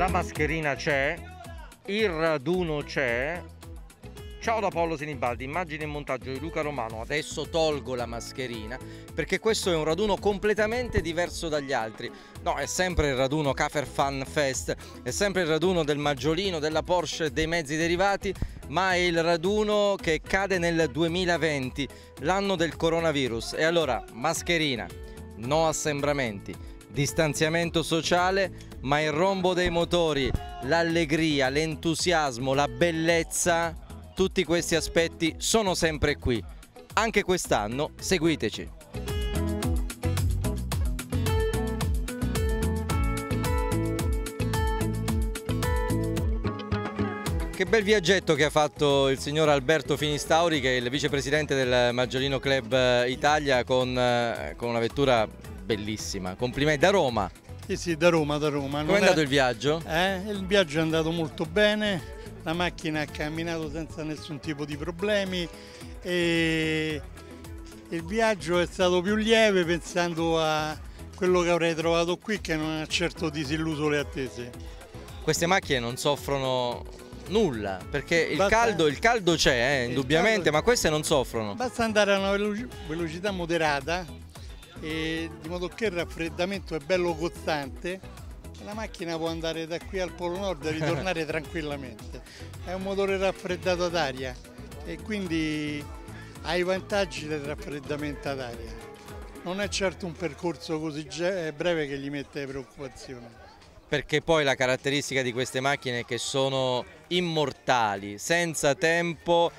la mascherina c'è, il raduno c'è. Ciao da Paolo Senibaldi, immagine e montaggio di Luca Romano. Adesso tolgo la mascherina perché questo è un raduno completamente diverso dagli altri. No, è sempre il raduno Cafer Fan Fest, è sempre il raduno del Maggiolino, della Porsche dei mezzi derivati, ma è il raduno che cade nel 2020, l'anno del coronavirus. E allora, mascherina, no assembramenti, distanziamento sociale, ma il rombo dei motori, l'allegria, l'entusiasmo, la bellezza, tutti questi aspetti sono sempre qui. Anche quest'anno seguiteci. Che bel viaggetto che ha fatto il signor Alberto Finistauri, che è il vicepresidente del Maggiolino Club Italia, con, eh, con una vettura bellissima. Complimenti da Roma. Sì, sì, da Roma, da Roma. Come è andato il viaggio? Eh, il viaggio è andato molto bene, la macchina ha camminato senza nessun tipo di problemi e il viaggio è stato più lieve pensando a quello che avrei trovato qui che non ha certo disilluso le attese. Queste macchine non soffrono nulla perché il, Basta- caldo, il caldo c'è, eh, indubbiamente, caldo- ma queste non soffrono. Basta andare a una velo- velocità moderata di modo che il raffreddamento è bello costante e la macchina può andare da qui al Polo Nord e ritornare tranquillamente. È un motore raffreddato ad aria e quindi ha i vantaggi del raffreddamento ad aria. Non è certo un percorso così ge- breve che gli mette preoccupazione. Perché poi la caratteristica di queste macchine è che sono immortali, senza tempo.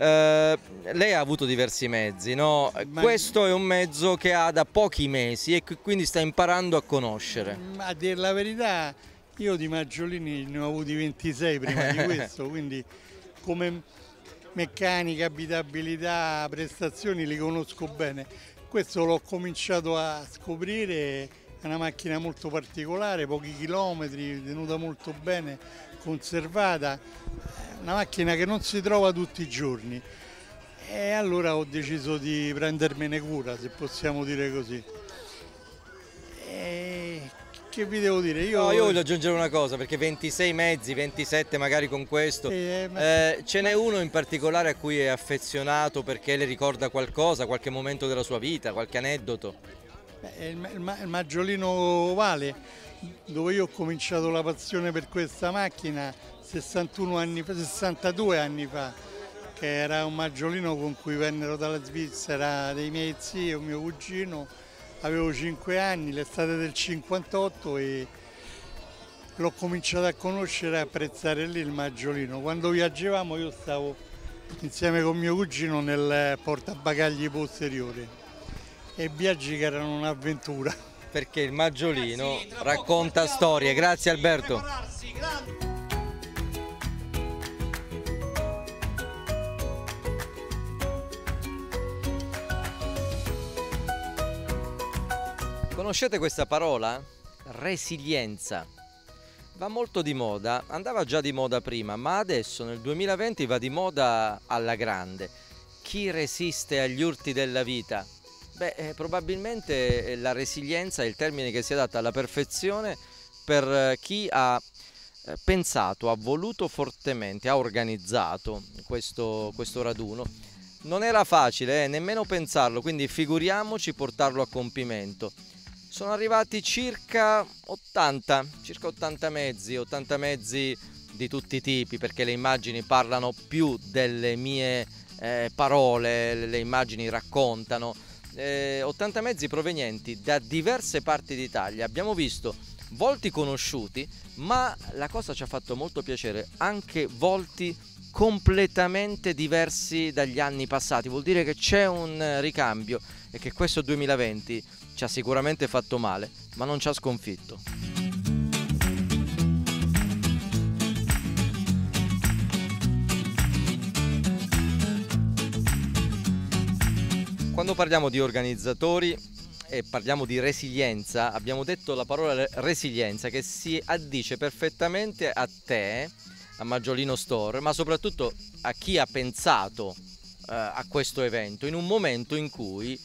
Eh, lei ha avuto diversi mezzi, no? Ma- Questo è un mezzo che ha da pochi mesi e quindi sta imparando a conoscere. A dire la verità, io di Maggiolini ne ho avuti 26 prima di questo, quindi come meccanica, abitabilità, prestazioni li conosco bene. Questo l'ho cominciato a scoprire, è una macchina molto particolare, pochi chilometri, tenuta molto bene, conservata, è una macchina che non si trova tutti i giorni. E allora ho deciso di prendermene cura, se possiamo dire così. E che vi devo dire? Io, No, io voglio aggiungere una cosa, perché 26 mezzi, 27 magari con questo. Eh, ma- Eh, ce n'è uno in particolare a cui è affezionato perché le ricorda qualcosa, qualche momento della sua vita, qualche aneddoto. Beh, il, il il Maggiolino Ovale, dove io ho cominciato la passione per questa macchina 61 anni fa, 62 anni fa, che era un Maggiolino con cui vennero dalla Svizzera dei miei zii e un mio cugino. Avevo 5 anni, l'estate del 58 e l'ho cominciato a conoscere e apprezzare lì il Maggiolino. Quando viaggiavamo io stavo insieme con mio cugino nel portabagagli posteriore e viaggi che erano un'avventura. Perché il Maggiolino racconta storie. Grazie Alberto. Conoscete questa parola? Resilienza. Va molto di moda, andava già di moda prima, ma adesso nel 2020 va di moda alla grande. Chi resiste agli urti della vita? Beh, eh, probabilmente eh, la resilienza è il termine che si adatta alla perfezione per eh, chi ha eh, pensato, ha voluto fortemente, ha organizzato questo, questo raduno. Non era facile, eh, nemmeno pensarlo, quindi figuriamoci portarlo a compimento. Sono arrivati circa 80, circa 80 mezzi, 80 mezzi di tutti i tipi, perché le immagini parlano più delle mie eh, parole, le immagini raccontano. Eh, 80 mezzi provenienti da diverse parti d'Italia. Abbiamo visto volti conosciuti, ma la cosa ci ha fatto molto piacere, anche volti completamente diversi dagli anni passati. Vuol dire che c'è un ricambio e che questo 2020 ci ha sicuramente fatto male, ma non ci ha sconfitto. Quando parliamo di organizzatori e parliamo di resilienza, abbiamo detto la parola resilienza che si addice perfettamente a te, a Maggiolino Store, ma soprattutto a chi ha pensato eh, a questo evento in un momento in cui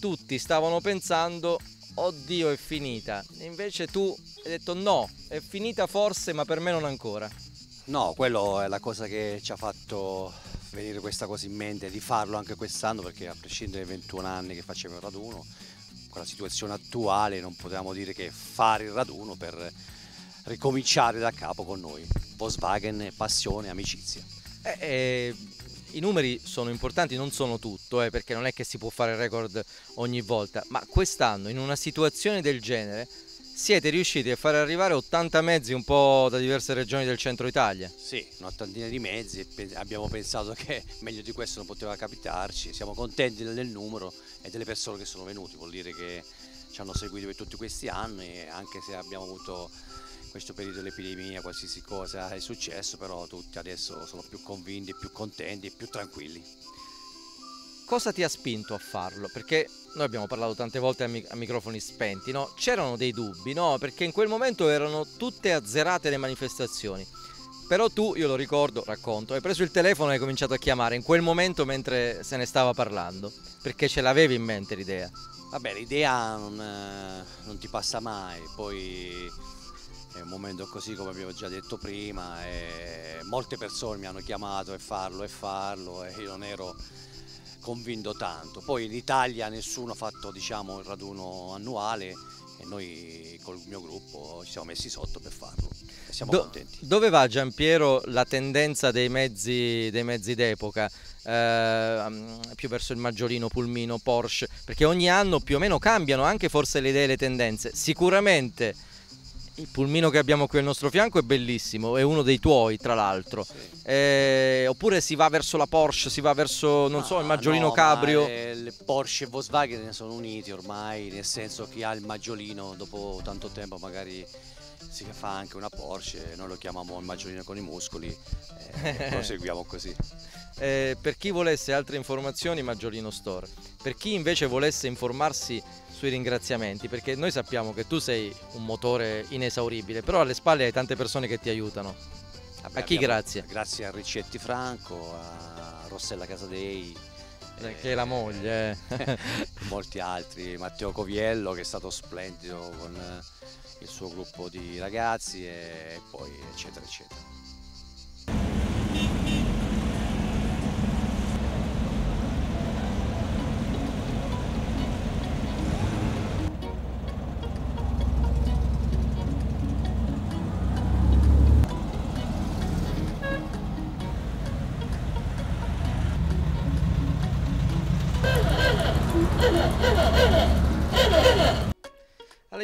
tutti stavano pensando oddio è finita invece tu hai detto no, è finita forse ma per me non ancora. No, quello è la cosa che ci ha fatto venire questa cosa in mente, di farlo anche quest'anno perché a prescindere dai 21 anni che facciamo il raduno, con la situazione attuale non potevamo dire che fare il raduno per ricominciare da capo con noi. Volkswagen, passione, amicizia. Eh, eh, I numeri sono importanti, non sono tutto, eh, perché non è che si può fare record ogni volta, ma quest'anno in una situazione del genere siete riusciti a far arrivare 80 mezzi un po' da diverse regioni del centro Italia. Sì, un'ottantina di mezzi, abbiamo pensato che meglio di questo non poteva capitarci, siamo contenti del numero e delle persone che sono venute, vuol dire che ci hanno seguito per tutti questi anni, anche se abbiamo avuto questo periodo dell'epidemia, qualsiasi cosa è successo, però tutti adesso sono più convinti, più contenti e più tranquilli. Cosa ti ha spinto a farlo? Perché noi abbiamo parlato tante volte a, mic- a microfoni spenti, no? C'erano dei dubbi, no? Perché in quel momento erano tutte azzerate le manifestazioni. Però tu, io lo ricordo, racconto, hai preso il telefono e hai cominciato a chiamare in quel momento mentre se ne stava parlando, perché ce l'avevi in mente l'idea. Vabbè, l'idea non, eh, non ti passa mai, poi è un momento così come abbiamo già detto prima e molte persone mi hanno chiamato e farlo e farlo e io non ero convinto tanto. Poi in Italia nessuno ha fatto diciamo, il raduno annuale e noi col mio gruppo ci siamo messi sotto per farlo e siamo Do- contenti. Dove va Giampiero la tendenza dei mezzi, dei mezzi d'epoca? Eh, più verso il maggiolino, pulmino, Porsche, perché ogni anno più o meno cambiano anche forse le idee e le tendenze. Sicuramente il pulmino che abbiamo qui al nostro fianco è bellissimo, è uno dei tuoi tra l'altro. Sì. Eh, oppure si va verso la Porsche, si va verso, non so, il Ma maggiolino no, cabrio. ma, eh, le Porsche e Volkswagen ne sono uniti ormai, nel senso chi ha il maggiolino dopo tanto tempo magari si fa anche una Porsche, noi lo chiamiamo il maggiolino con i muscoli e proseguiamo così. Eh, per chi volesse altre informazioni, Maggiolino Store. Per chi invece volesse informarsi sui ringraziamenti, perché noi sappiamo che tu sei un motore inesauribile, però alle spalle hai tante persone che ti aiutano. Vabbè, A chi abbiamo- grazie? Grazie a Riccetti Franco, a Rossella Casadei. Eh, che è la moglie, eh. molti altri, Matteo Coviello che è stato splendido con eh, il suo gruppo di ragazzi e poi eccetera eccetera.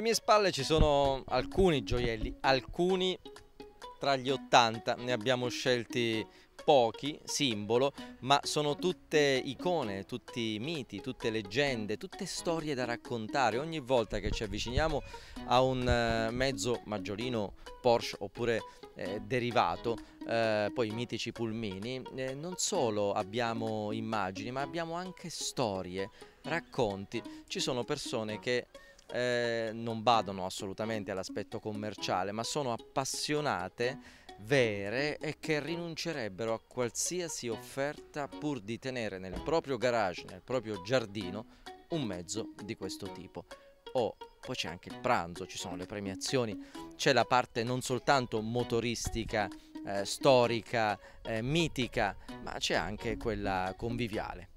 Mie spalle ci sono alcuni gioielli, alcuni tra gli 80, ne abbiamo scelti pochi, simbolo, ma sono tutte icone, tutti miti, tutte leggende, tutte storie da raccontare. Ogni volta che ci avviciniamo a un eh, mezzo maggiolino Porsche oppure eh, derivato, eh, poi i mitici pulmini, eh, non solo abbiamo immagini, ma abbiamo anche storie, racconti. Ci sono persone che eh, non badano assolutamente all'aspetto commerciale, ma sono appassionate, vere e che rinuncerebbero a qualsiasi offerta pur di tenere nel proprio garage, nel proprio giardino, un mezzo di questo tipo. Oh, poi c'è anche il pranzo, ci sono le premiazioni, c'è la parte non soltanto motoristica, eh, storica, eh, mitica, ma c'è anche quella conviviale.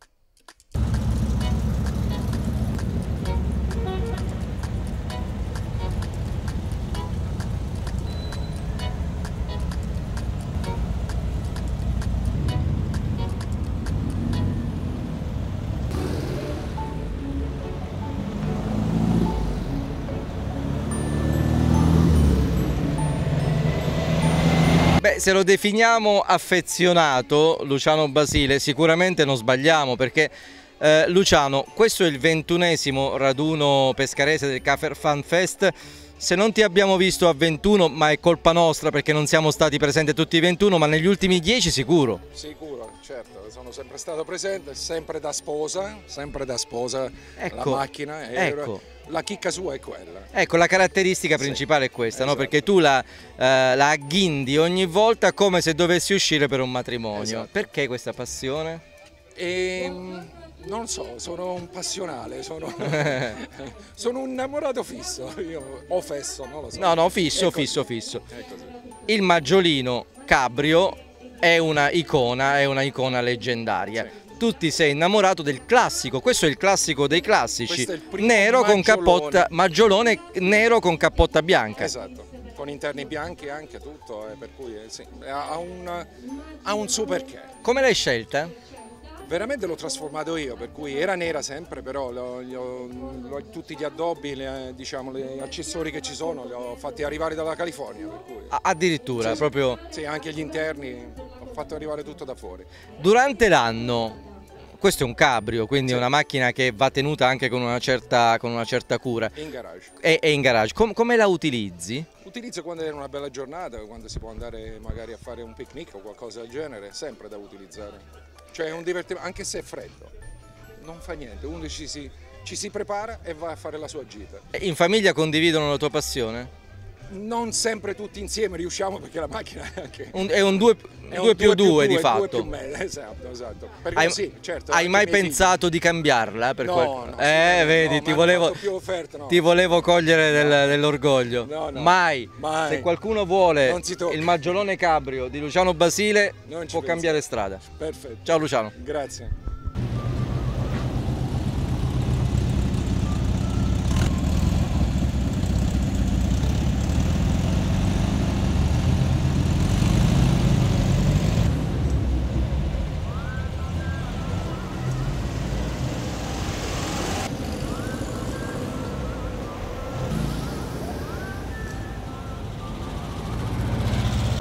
Se lo definiamo affezionato, Luciano Basile, sicuramente non sbagliamo perché eh, Luciano, questo è il ventunesimo raduno pescarese del Cafer Fan Fest. Se non ti abbiamo visto a 21, ma è colpa nostra perché non siamo stati presenti tutti i 21, ma negli ultimi 10 sicuro. Sicuro, certo, sono sempre stato presente, sempre da sposa, sempre da sposa, Ecco, la macchina, e ecco. la chicca sua è quella. Ecco, la caratteristica Sì, principale è questa, no? esatto. perché tu la, eh, la agghindi ogni volta come se dovessi uscire per un matrimonio. Esatto. Perché questa passione? E mm, Non so, sono un passionale, sono, sono un innamorato fisso, io, o fesso, non lo so. No, no, fisso, così, fisso, fisso. così. Il maggiolino cabrio è una icona, è una icona leggendaria. Tu ti sei innamorato del classico, questo è il classico dei classici, nero con cappotta, maggiolone nero con cappotta bianca. Esatto, con interni bianchi anche tutto, eh, per cui eh, sì, ha, un, ha un suo perché. Come l'hai scelta? Veramente l'ho trasformato io, per cui era nera sempre, però gli ho- l'ho- tutti gli addobbi, le, diciamo, gli accessori che ci sono li ho fatti arrivare dalla California, per cui Addirittura, Sì, sì. proprio sì, anche gli interni ho fatto arrivare tutto da fuori. durante l'anno. Questo è un cabrio, quindi è Sì. una macchina che va tenuta anche con una certa, con una certa cura. In garage. È, è in garage. Com- come la utilizzi? Utilizzo quando è una bella giornata, quando si può andare magari a fare un picnic o qualcosa del genere, sempre da utilizzare. Cioè è un divertimento, anche se è freddo, non fa niente, uno ci si, ci si prepara e va a fare la sua gita. In famiglia condividono la tua passione? Non sempre tutti insieme riusciamo perché la macchina è anche... Un- è un 2 è un più 2 due di due fatto. me- esatto, esatto. Perché Hai, sì, certo, hai mai miei figli- pensato di cambiarla? Per No, qual- no, eh, vedi, no, ti, volevo, offerte, no. ti volevo cogliere del- dell'orgoglio. No, no. Mai. Mai. Se qualcuno vuole il maggiolone cabrio di Luciano Basile, può penso. cambiare strada. Perfetto. Ciao Luciano. Grazie.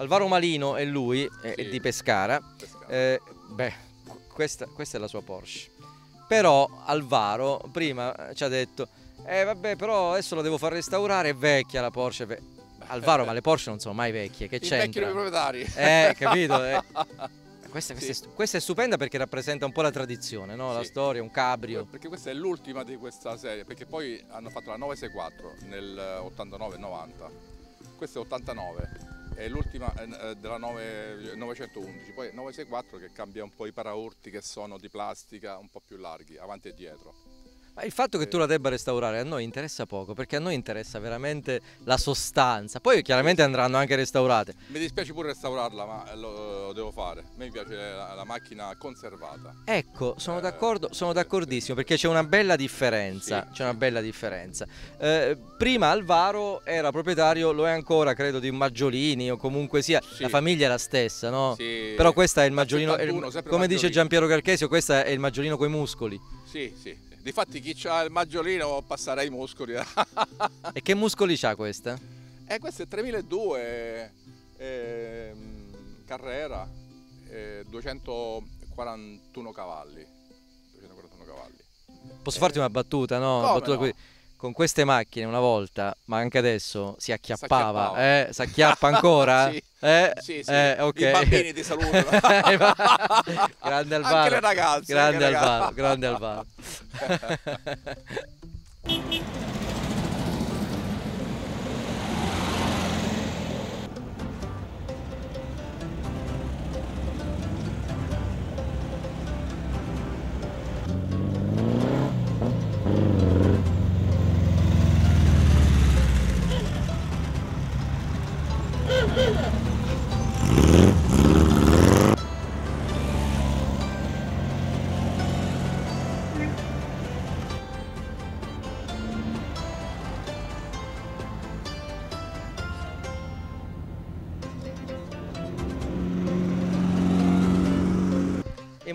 Alvaro Malino è lui, è, è Sì. di Pescara. Pescara. Eh, beh, qu- questa, questa è la sua Porsche. Però Alvaro prima ci ha detto, eh vabbè però adesso la devo far restaurare, è vecchia la Porsche. è ve-". Alvaro, ma le Porsche non sono mai vecchie, che I vecchi c'entra? proprietari. Eh, capito? Eh. Questa, questa Sì. è, questa è stupenda perché rappresenta un po' la tradizione, no? La Sì. storia, un cabrio. Perché questa è l'ultima di questa serie, perché poi hanno fatto la 964 nel 89-90. Questa è 89, è l'ultima eh, della 9 911, poi 964 che cambia un po' i paraurti che sono di plastica un po' più larghi, avanti e dietro. Ma il fatto che tu la debba restaurare a noi interessa poco, perché a noi interessa veramente la sostanza. Poi chiaramente andranno anche restaurate. Mi dispiace pure restaurarla, ma lo, lo devo fare. A me mi piace la, la macchina conservata. Ecco, sono Eh, d'accordo, sono d'accordissimo, perché c'è una bella differenza. Sì, c'è una sì. bella differenza. Eh, prima Alvaro era proprietario, lo è ancora, credo, di un Maggiolini o comunque sia. Sì. La famiglia è la stessa, no? Sì, Però questo è il Maggiolino, è il- 71, sempre come dice Maggiolino. Giampiero Carchesio, questo è il Maggiolino coi muscoli. Sì, sì. Difatti chi ha il maggiolino passare ai muscoli. E che muscoli c'ha questa? Eh, questo è 3002 ehm, Carrera, eh, 241 cavalli. 241 cavalli. Posso farti una battuta, no? Una battuta no? Con queste macchine una volta, ma anche adesso, si acchiappava. Eh, si acchiappa ancora? Sì. Eh, Sì, sì. eh, ok. I bambini ti salutano. grande Anche Alvaro. le ragazze, Grande anche Alvaro, grande Alvaro.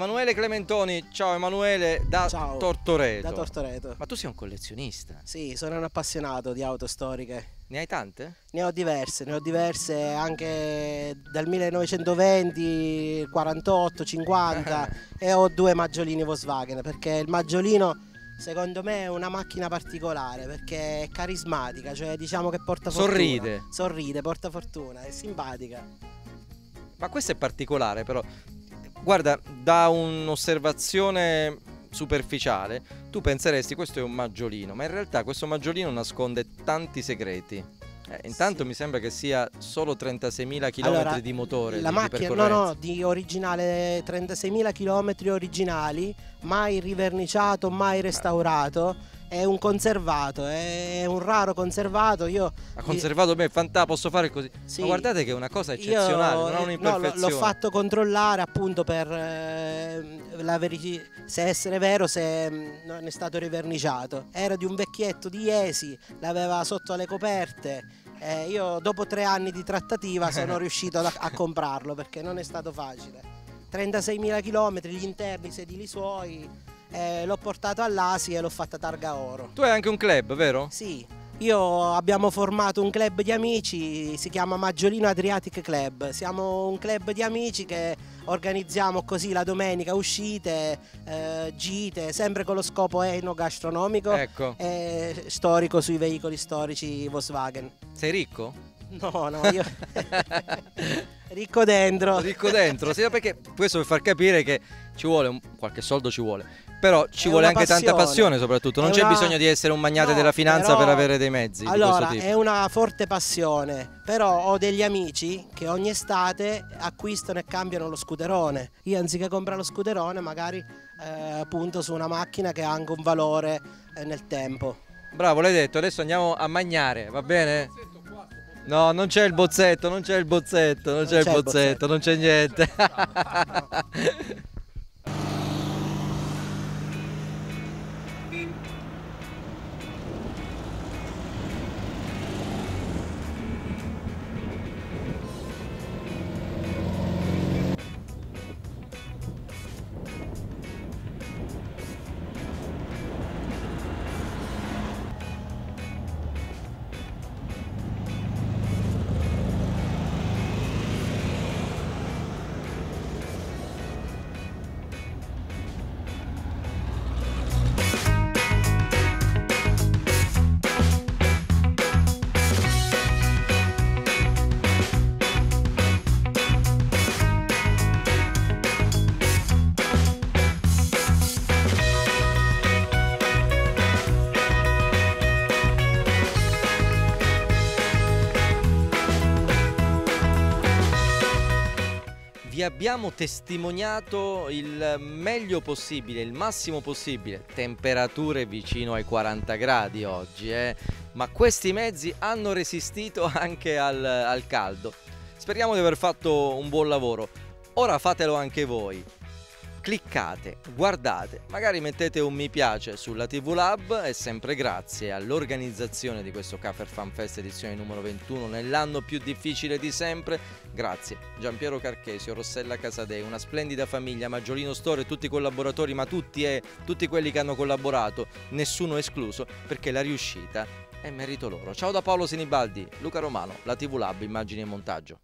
Emanuele Clementoni, ciao Emanuele da Ciao, Tortoreto. Da Tortoreto. Ma tu sei un collezionista, Sì, sono un appassionato di auto storiche. ne hai tante? Ne ho diverse, ne ho diverse anche dal 1920, 48, 50 e ho due maggiolini Volkswagen perché il maggiolino secondo me è una macchina particolare perché è carismatica, cioè diciamo che porta fortuna. Sorride. Sorride, porta fortuna, è simpatica. Ma questo è particolare però. Guarda, da un'osservazione superficiale, tu penseresti questo è un maggiolino, ma in realtà questo maggiolino nasconde tanti segreti. Eh, intanto Sì. mi sembra che sia solo 36.000 km Allora, di motore. La di- di macchina, no, percorrenza. no, di originale 36.000 km originali, mai riverniciato, mai restaurato. È un conservato, è un raro conservato. Io Ha conservato bene, fantastico, posso fare così. Sì. Ma guardate che è una cosa Io, eccezionale, non ha eh, no, l'ho- un'imperfezione. fatto controllare appunto per eh, la veri- se essere vero se mm, non è stato riverniciato. Era di un vecchietto di Iesi, l'aveva sotto le coperte. Eh, io dopo tre anni di trattativa sono riuscito ad- a comprarlo perché non è stato facile. 36.000 km, gli interni, i sedili suoi, eh, l'ho portato all'Asia e l'ho fatta targa oro. Tu hai anche un club, vero? Sì, io abbiamo formato un club di amici, si chiama Maggiolino Adriatic Club. Siamo un club di amici che organizziamo così la domenica uscite, eh, gite, sempre con lo scopo enogastronomico Ecco. e storico sui veicoli storici Volkswagen. Sei ricco? No, no, io ricco dentro. Ricco dentro, sì, perché questo per far capire che ci vuole un- qualche soldo ci vuole. Però ci È vuole anche tanta passione. passione soprattutto, non c'è una- bisogno di essere un magnate No, della finanza però- per avere dei mezzi di Allora, questo tipo. è una forte passione, però ho degli amici che ogni estate acquistano e cambiano lo scooterone. Io anziché comprare lo scooterone magari eh, punto su una macchina che ha anche un valore eh, nel tempo. Bravo, l'hai detto, adesso andiamo a magnare, va bene? No, non c'è il bozzetto, non c'è il bozzetto, non, c'è, il bozzetto, non c'è niente. Abbiamo testimoniato il meglio possibile, il massimo possibile, temperature vicino ai 40 gradi oggi, eh? ma questi mezzi hanno resistito anche al, al caldo. Speriamo di aver fatto un buon lavoro. Ora fatelo anche voi. Cliccate, guardate, magari mettete un mi piace sulla TV Lab e sempre grazie all'organizzazione di questo Cafer Fan Fest edizione numero 21 nell'anno più difficile di sempre. Grazie Giampiero Carchesio, Rossella Casadei, una splendida famiglia, Maggiolino Store tutti i collaboratori, ma tutti e tutti quelli che hanno collaborato, nessuno escluso, perché la riuscita è merito loro. Ciao da Paolo Sinibaldi, Luca Romano, la TV Lab, immagini e montaggio.